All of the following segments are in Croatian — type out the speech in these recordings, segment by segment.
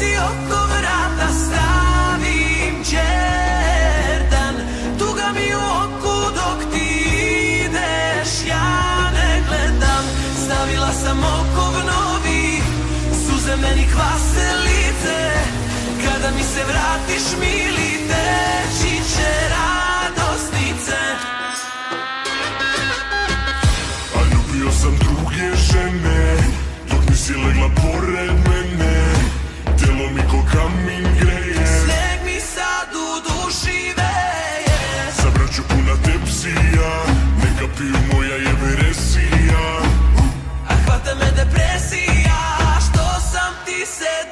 ti oko vrata stavim čerdan. Tuga mi u oku dok ti ideš Ja ne gledam. Stavila sam oko v novi Suze meni kvase lice. Kada mi se vratiš mili Teći će radosnice. A ljubio sam druge žene Dok nisi legla pored kamin greje Sneg mi sad u duši veje. Sa braću puna tepsija Neka piju moja jeberesija A hvata me depresija Što sam ti se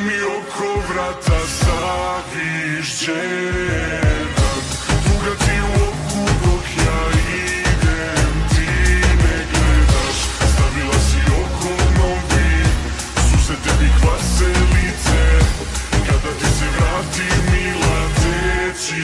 ми од коврата завижден Тука ти у оку док ја идем Ти не гледаш. Ставила си око нови Сузе те ми лице Када ти се врати мила течи